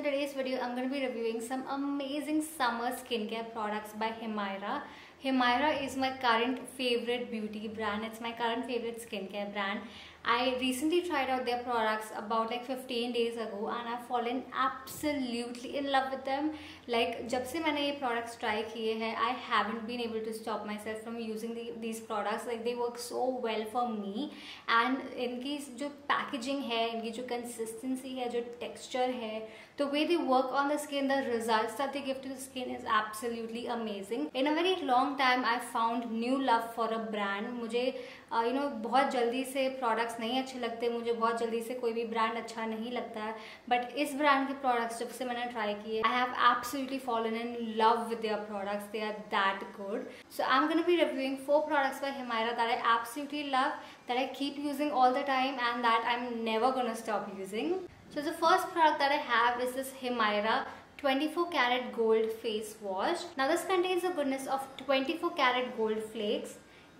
in today's video, I'm going to be reviewing some amazing summer skincare products by Himaira. Himaira is my current favorite beauty brand. It's my current favorite skincare brand. I recently tried out their products about like 15 days ago and I've fallen absolutely in love with them. Like जब से मैंने ये products try किए हैं I haven't been able to stop myself from using the, these products. Like they work so well for me and इनकी जो packaging है इनकी जो consistency है जो texture है the way they work on the skin the results that they give to the skin is absolutely amazing. In a very long time I found new love for a brand. मुझे you uh, know बहुत जल्दी से products नहीं अच्छे लगते मुझे बहुत जल्दी से कोई भी ब्रांड अच्छा नहीं लगता है बट इस ब्रांड के प्रोडक्ट्स जब से मैंने ट्राई किए I have absolutely fallen in love with their products they are that good so I am gonna be reviewing four products by Himayara that I absolutely love that I keep using all the time and that I am never gonna stop using So the first product that I have is this Himaira 24 karat gold face wash. Now this contains the goodness of 24 karat gold flakes,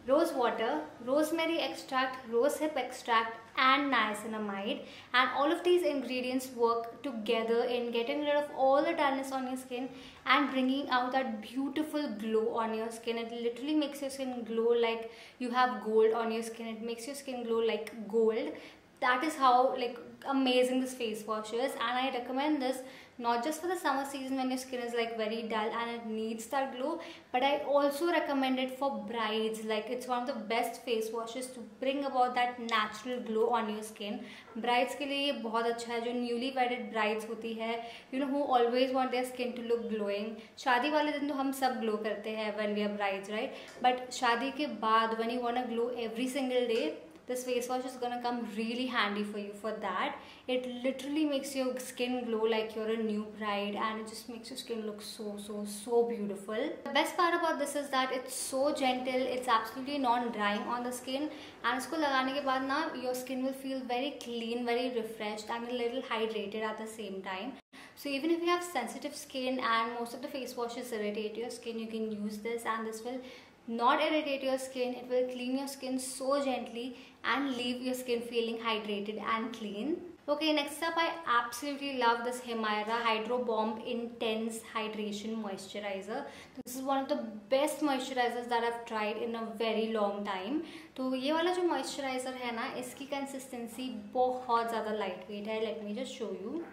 rose water, rosemary extract, rosehip extract and niacinamide. And all of these ingredients work together in getting rid of all the dullness on your skin and bringing out that beautiful glow on your skin. It literally makes your skin glow like you have gold on your skin. It makes your skin glow like gold. That is how like amazing this face wash is and I recommend this not just for the summer season when your skin is like very dull and it needs that glow but I also recommend it for brides like it's one of the best face washes to bring about that natural glow on your skin brides के लिए ये बहुत अच्छा है जो newly wedded brides होती है you know who always want their skin to look glowing शादी वाले दिन तो हम सब glow करते हैं when we are brides right but शादी के बाद when you want to glow every single day this face wash is gonna come really handy for you for that. It literally makes your skin glow like you're a new bride and it just makes your skin look so so so beautiful. The best part about this is that it's so gentle it's absolutely non-drying on the skin and isko lagane ke baad na your skin will feel very clean very refreshed and a little hydrated at the same time. So even if you have sensitive skin and most of the face washes irritate your skin you can use this and this will not irritate your skin it will clean your skin so gently and leave your skin feeling hydrated and clean. Okay, next up I absolutely love this Himaira Hydro Bomb Intense Hydration Moisturizer. This is one of the best moisturizers that I've tried in a very long time. तो ये वाला जो moisturizer है ना इसकी consistency बहुत ज़्यादा lightweight है. Let me just show you.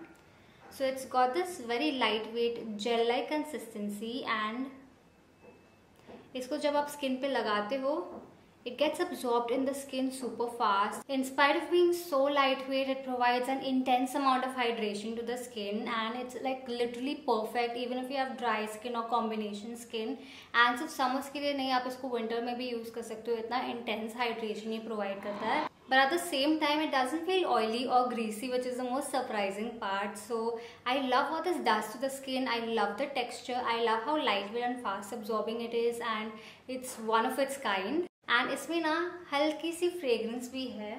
So it's got this very lightweight gel-like consistency and इसको जब आप स्किन पे लगाते हो it gets absorbed in the skin super fast. In spite of being so lightweight, it provides an intense amount of hydration to the skin and it's like literally perfect even if you have dry skin or combination skin. And सिर्फ summers के लिए नहीं आप इसको winter में भी use कर सकते हो इतना intense hydration ये provide करता है. But at the same time, it doesn't feel oily or greasy, which is the most surprising part. So I love what this does to the skin. I love the texture. I love how lightweight and fast absorbing it is and it's one of its kind. And इसमें ना हल्की सी fragrance भी है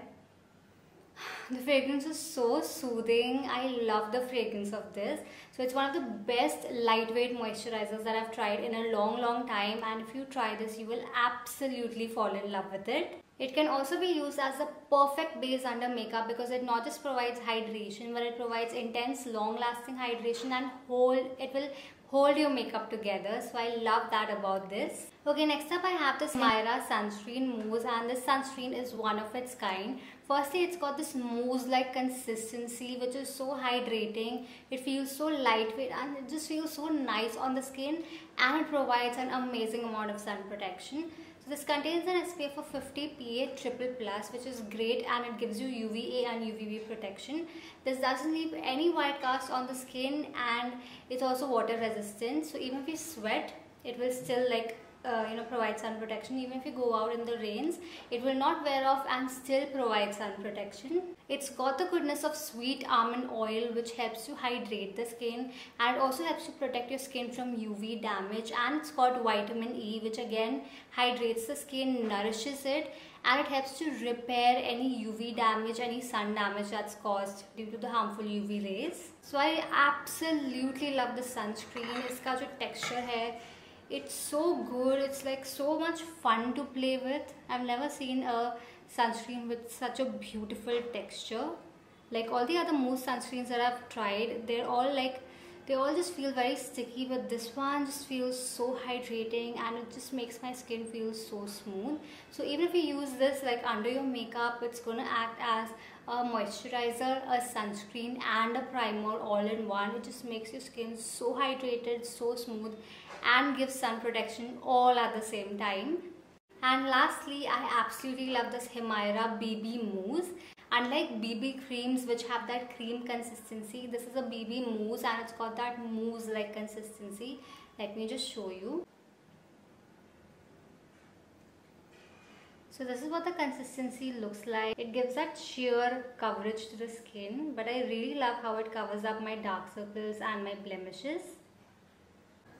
the fragrance is so soothing i love the fragrance of this so it's one of the best lightweight moisturizers that i've tried in a long long time and if you try this you will absolutely fall in love with it it can also be used as a perfect base under makeup because it not just provides hydration but it provides intense long lasting hydration and hold it will hold your makeup together so I love that about this. Okay next up I have this Myra sunscreen mousse and this sunscreen is one of its kind. Firstly it's got this mousse like consistency which is so hydrating. It feels so lightweight and it just feels so nice on the skin and it provides an amazing amount of sun protection. This contains an SPF of 50 PA triple plus which is great and it gives you UVA and UVB protection. This doesn't leave any white cast on the skin and it's also water resistant so even if you sweat it will still like uh, you know provide sun protection even if you go out in the rains it will not wear off and still provide sun protection it's got the goodness of sweet almond oil which helps to hydrate the skin and also helps to protect your skin from uv damage and it's got vitamin e which again hydrates the skin nourishes it and it helps to repair any UV damage, any sun damage that's caused due to the harmful UV rays. So I absolutely love the sunscreen. इसका जो texture है it's so good. It's like so much fun to play with. I've never seen a sunscreen with such a beautiful texture. Like all the other mousse sunscreens that I've tried they're all like they all just feel very sticky but this one just feels so hydrating and it just makes my skin feel so smooth. So even if you use this like under your makeup it's gonna act as a moisturizer a sunscreen and a primer all in one. It just makes your skin so hydrated so smooth and gives sun protection all at the same time and lastly I absolutely love this Himaira BB Mousse Unlike BB creams which have that cream consistency, this is a BB mousse and it's got that mousse like consistency. Let me just show you. So this is what the consistency looks like. It gives that sheer coverage to the skin but I really love how it covers up my dark circles and my blemishes.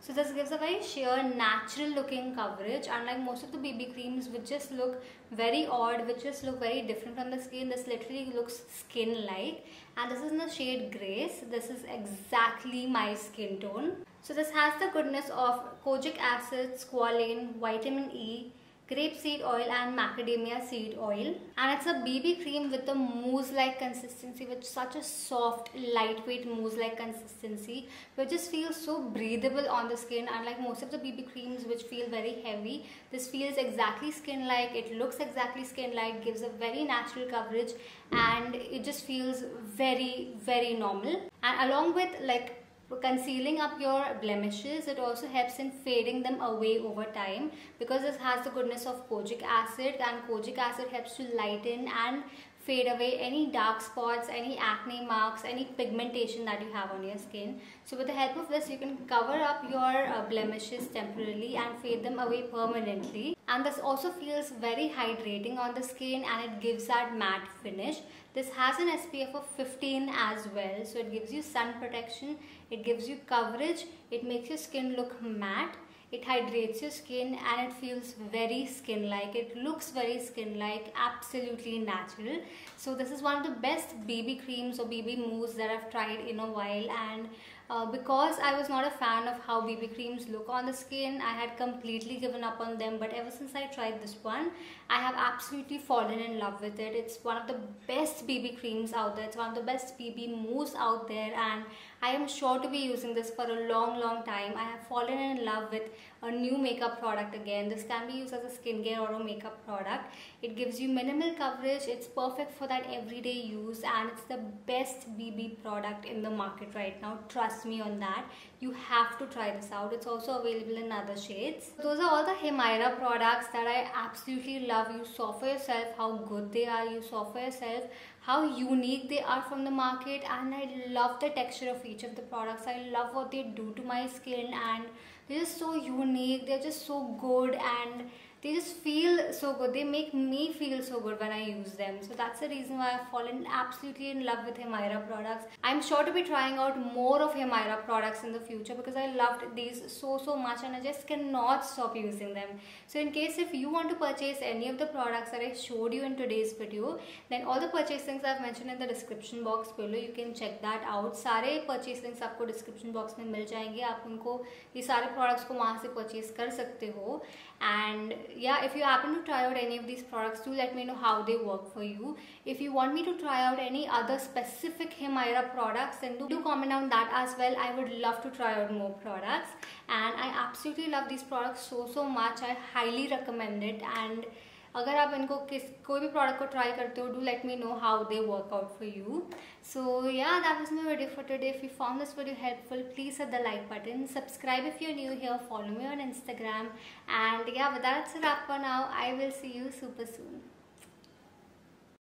So this gives a very sheer natural looking coverage unlike most of the BB creams which just look very odd which just look very different from the skin. This literally looks skin like and this is in the shade grace. This is exactly my skin tone. So this has the goodness of kojic acid, squalane, vitamin E, grapeseed oil and macadamia seed oil. And it's a BB cream with a mousse like consistency with such a soft lightweight mousse like consistency which just feels so breathable on the skin. Unlike most of the BB creams which feel very heavy this feels exactly skin like it looks exactly skin like gives a very natural coverage and it just feels very very normal. And along with like concealing up your blemishes. It also helps in fading them away over time because this has the goodness of kojic acid and kojic acid helps to lighten and fade away any dark spots, any acne marks, any pigmentation that you have on your skin. So with the help of this, you can cover up your uh, blemishes temporarily and fade them away permanently. And this also feels very hydrating on the skin and it gives that matte finish. This has an SPF of 15 as well. So it gives you sun protection, it gives you coverage, it makes your skin look matte it hydrates your skin and it feels very skin like it looks very skin like absolutely natural. So this is one of the best bb creams or bb mousse that i've tried in a while and uh, because I was not a fan of how BB creams look on the skin I had completely given up on them but ever since I tried this one I have absolutely fallen in love with it. It's one of the best BB creams out there. It's one of the best BB mousse out there and I am sure to be using this for a long long time. I have fallen in love with a new makeup product again. This can be used as a skincare or a makeup product. It gives you minimal coverage. It's perfect for that everyday use and it's the best BB product in the market right now. Trust trust me on that. You have to try this out. It's also available in other shades. Those are all the Himaira products that I absolutely love. You saw for yourself how good they are. You saw for yourself how unique they are from the market. And I love the texture of each of the products. I love what they do to my skin. And they're just so unique. They're just so good. And they just feel so good. They make me feel so good when i use them. So that's the reason why i've fallen absolutely in love with Himaira products. I'm sure to be trying out more of Himaira products in the future because i loved these so so much and i just cannot stop using them. So in case if you want to purchase any of the products that i showed you in today's video then all the purchase links i've mentioned in the description box below. You can check that out. सारे purchase links आपको description box में मिल जाएंगे। आप उनको ये सारे products को वहाँ से purchase कर सकते हो। And yeah if you happen to try out any of these products do let me know how they work for you. If you want me to try out any other specific Himaira products then do, do comment on that as well. I would love to try out more products. And I absolutely love these products so so much. I highly recommend it. And अगर आप इनको किस, कोई भी product को try करते हो do let me know how they work out for you so yeah that was my video for today if you form this video helpful please hit the like button subscribe if you new here follow me on Instagram and yeah without sir up now I will see you super soon